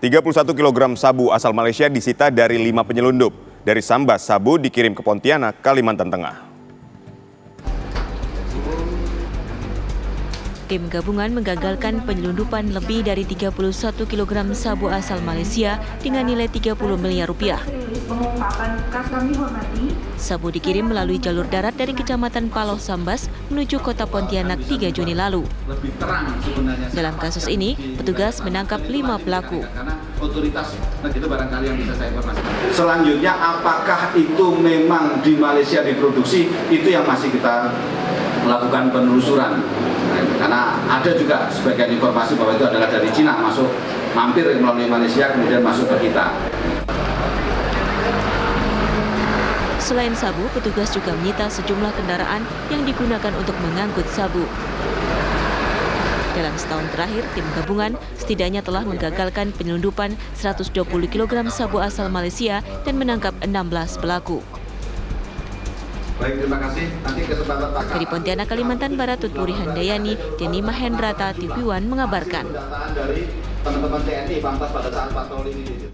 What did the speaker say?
31 kg sabu asal Malaysia disita dari lima penyelundup. Dari Sambas, sabu dikirim ke Pontianak, Kalimantan Tengah. Tim gabungan menggagalkan penyelundupan lebih dari 31 kg sabu asal Malaysia dengan nilai 30 miliar rupiah. Sabu dikirim melalui jalur darat dari Kecamatan Paloh Sambas menuju kota Pontianak 3 Juni lalu. Dalam kasus ini, petugas menangkap lima pelaku. otoritas nah itu barangkali yang bisa saya informasikan. Selanjutnya apakah itu memang di Malaysia diproduksi itu yang masih kita melakukan penelusuran. Ada juga sebagian informasi bahwa itu adalah dari Cina masuk mampir melalui Malaysia kemudian masuk ke kita. Selain sabu, petugas juga menyita sejumlah kendaraan yang digunakan untuk mengangkut sabu. Dalam setahun terakhir, tim gabungan setidaknya telah menggagalkan penyelundupan 120 kg sabu asal Malaysia dan menangkap 16 pelaku. Baik, terima kasih. Nanti kesempatan Pak. Dari Pontianak, Kalimantan Barat, Tutpuri Handayani, Denny Mahendrata, TV One mengabarkan. Dari teman-teman TNI Pantas pada saat patroli ini.